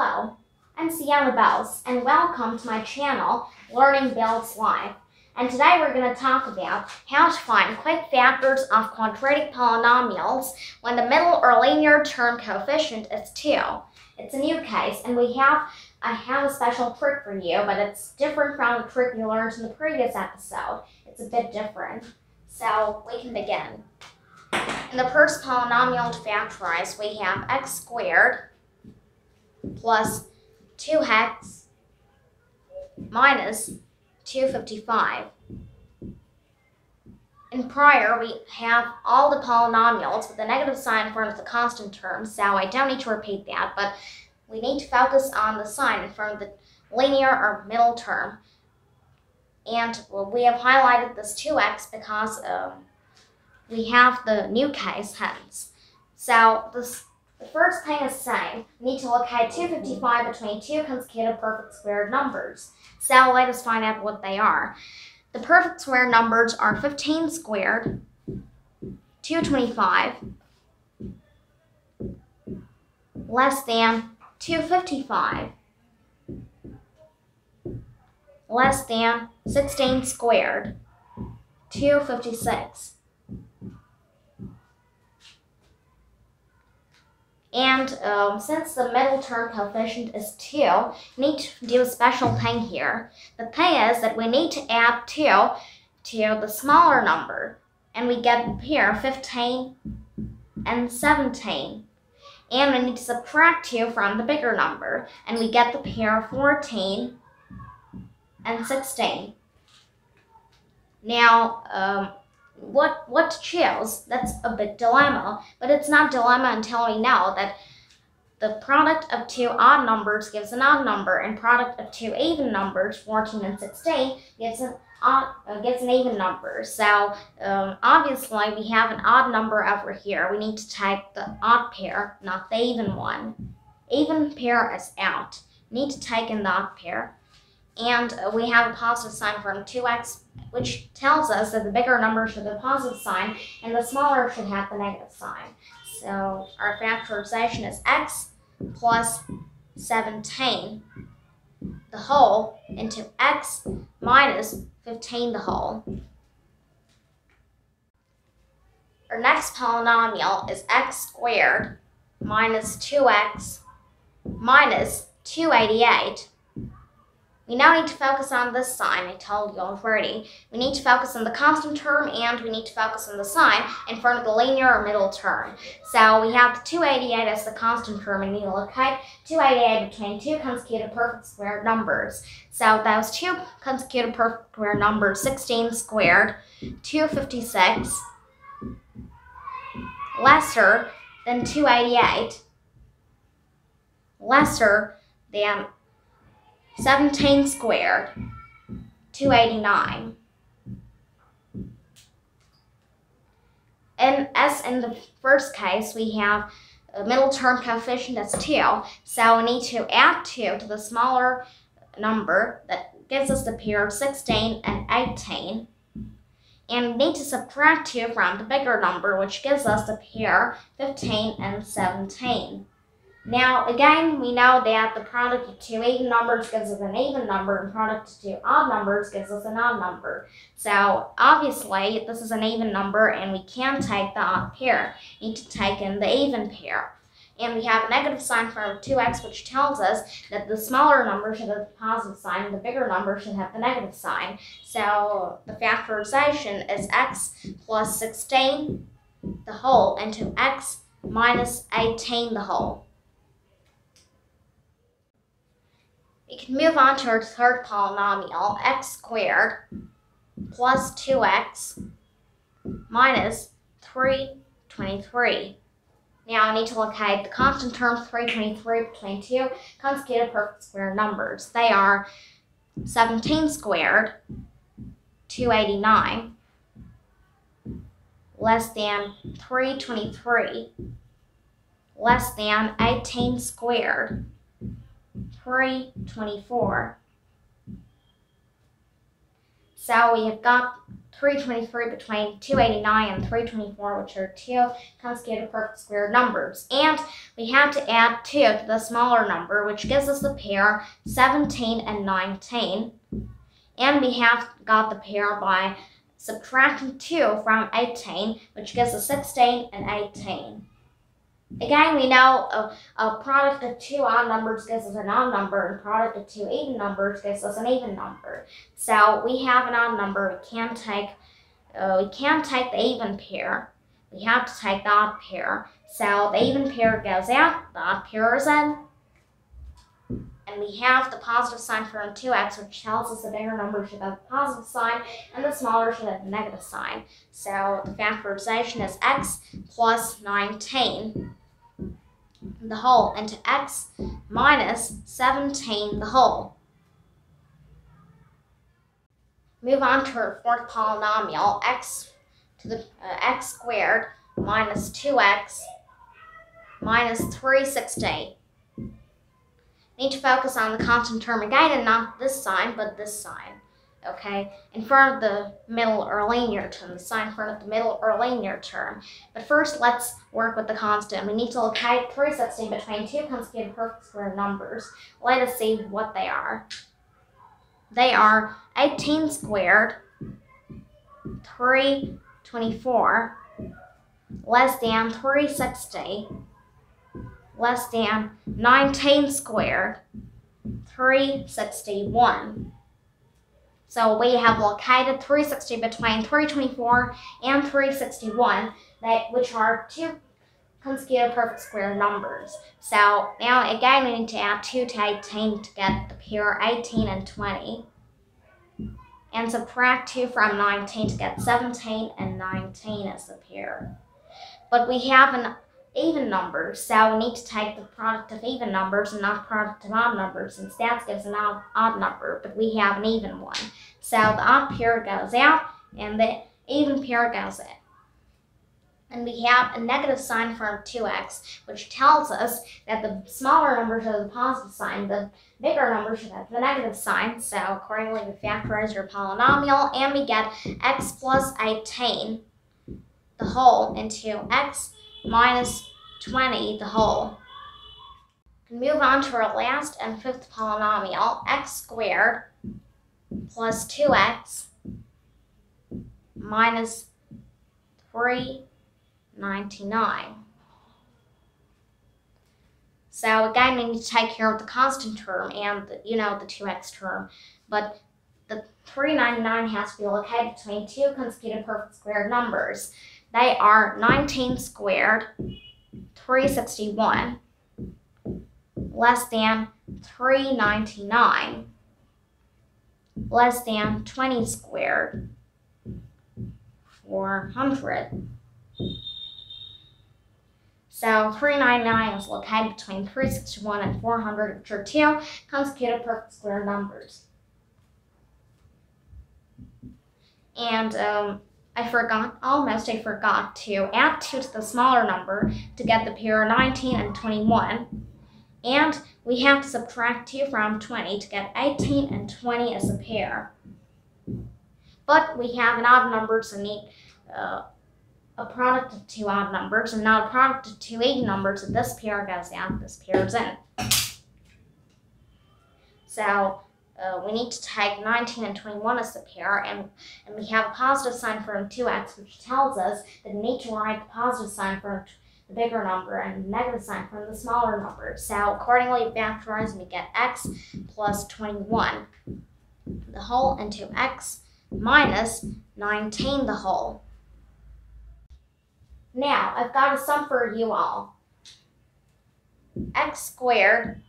Hello, I'm Siyona Bose, and welcome to my channel, Learning Builds Life. And today we're going to talk about how to find quick factors of quadratic polynomials when the middle or linear term coefficient is 2. It's a new case, and we have I have a special trick for you, but it's different from the trick you learned in the previous episode. It's a bit different. So we can begin. In the first polynomial to factorize, we have x squared plus 2x minus 255. In prior, we have all the polynomials with a negative sign of the constant term, so I don't need to repeat that, but we need to focus on the sign in front of the linear or middle term. And well, we have highlighted this 2x because um, we have the new case hence. So this the first thing is saying we need to locate 255 between two consecutive perfect square numbers. So let us find out what they are. The perfect square numbers are 15 squared, 225, less than 255, less than 16 squared, 256. And um, since the middle term coefficient is 2, we need to do a special thing here. The thing is that we need to add 2 to the smaller number. And we get pair 15 and 17. And we need to subtract 2 from the bigger number. And we get the pair 14 and 16. Now, um, what what choose. That's a bit dilemma, but it's not dilemma until we know that the product of two odd numbers gives an odd number, and product of two even numbers, 14 and 16, gives an odd uh, gives an even number. So um, obviously we have an odd number over here. We need to take the odd pair, not the even one. Even pair is out. Need to take in the odd pair. And we have a positive sign from 2x which tells us that the bigger number should have the positive sign and the smaller should have the negative sign. So our factorization is x plus 17 the whole into x minus 15 the whole. Our next polynomial is x squared minus 2x minus 288 we now need to focus on this sign, I told you already. We need to focus on the constant term and we need to focus on the sign in front of the linear or middle term. So we have 288 as the constant term and we locate 288 between two consecutive perfect square numbers. So those two consecutive perfect square numbers, 16 squared, 256, lesser than 288, lesser than 17 squared, 289. And as in the first case, we have a middle term coefficient that's 2, so we need to add 2 to the smaller number that gives us the pair of 16 and 18. And we need to subtract 2 from the bigger number, which gives us the pair 15 and 17. Mm-hmm. Now, again, we know that the product of two even numbers gives us an even number, and product of two odd numbers gives us an odd number. So, obviously, this is an even number, and we can take the odd pair. We need to take in the even pair. And we have a negative sign for 2x, which tells us that the smaller number should have the positive sign, the bigger number should have the negative sign. So, the factorization is x plus 16, the whole, into x minus 18, the whole. We can move on to our third polynomial, x squared plus 2x minus 323. Now I need to locate the constant term 323 between two consecutive perfect square numbers. They are 17 squared, 289, less than 323, less than 18 squared, 324. So we have got 323 between 289 and 324, which are two consecutive perfect square numbers. And we have to add 2 to the smaller number, which gives us the pair 17 and 19. And we have got the pair by subtracting 2 from 18, which gives us 16 and 18. Again, we know a, a product of two odd numbers gives us an odd number, and product of two even numbers gives us an even number. So we have an odd number. We can take uh, we can take the even pair. We have to take the odd pair. So the even pair goes out, the odd pair is in. And we have the positive sign for 2x, which tells us the bigger number should have a positive sign and the smaller should have a negative sign. So the factorization is x plus 19 the whole into x minus 17 the whole. Move on to our fourth polynomial, x to the uh, x squared minus 2x minus 360. Need to focus on the constant term again and not this sign, but this sign okay, in front of the middle or linear term, the sign in front of the middle or linear term. But first, let's work with the constant. We need to locate 360 between two consecutive perfect square numbers. Let us see what they are. They are 18 squared, 324, less than 360, less than 19 squared, 361. So we have located 360 between 324 and 361, that, which are two consecutive perfect square numbers. So now again we need to add 2 to 18 to get the pair 18 and 20. And subtract 2 from 19 to get 17 and 19 as the pair. But we have an even numbers, so we need to take the product of even numbers and not product of odd numbers, since that gives an odd, odd number, but we have an even one. So the odd pair goes out, and the even pair goes in. And we have a negative sign for 2x, which tells us that the smaller numbers have the positive sign, the bigger numbers should have the negative sign. So accordingly, we factorize our polynomial, and we get x plus 18, the whole, into x minus 20 the whole. Move on to our last and fifth polynomial, x squared plus 2x minus 399. So again, we need to take care of the constant term and, the, you know, the 2x term. But the 399 has to be located between two consecutive perfect square numbers. They are 19 squared, 361, less than 399, less than 20 squared, 400. So 399 is located between 361 and 400, which are two consecutive perfect square numbers. And um, I forgot, almost I forgot to add 2 to the smaller number to get the pair 19 and 21. And we have to subtract 2 from 20 to get 18 and 20 as a pair. But we have an odd number, so need uh, a product of two odd numbers and not a product of two even numbers. So this pair goes out, this pair is in. So uh, we need to take 19 and 21 as a pair, and, and we have a positive sign for 2x, which tells us that we need to write the positive sign for the bigger number and the negative sign for the smaller number. So accordingly, factorize, we get x plus 21, the whole into x minus 19 the whole. Now, I've got a sum for you all. x squared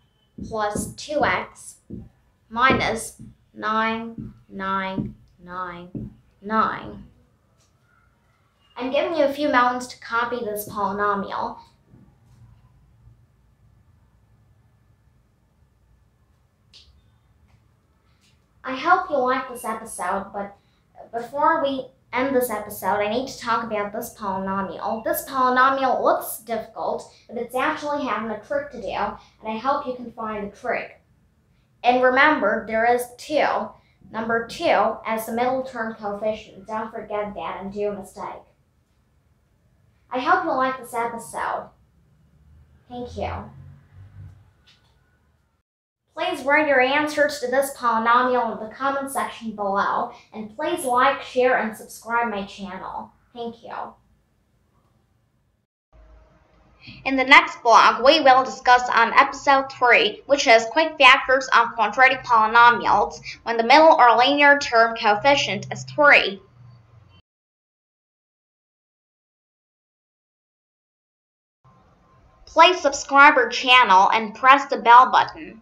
plus 2x minus 9999. I'm giving you a few moments to copy this polynomial. I hope you like this episode, but before we end this episode, I need to talk about this polynomial. This polynomial looks difficult, but it's actually having a trick to do, and I hope you can find the trick. And remember, there is 2. number 2 as the middle term coefficient. Don't forget that and do a mistake. I hope you like this episode. Thank you. Please write your answers to this polynomial in the comment section below, and please like, share, and subscribe my channel. Thank you. In the next blog, we will discuss on episode 3, which is quick factors of quadratic polynomials when the middle or linear term coefficient is 3. Please subscribe our channel and press the bell button.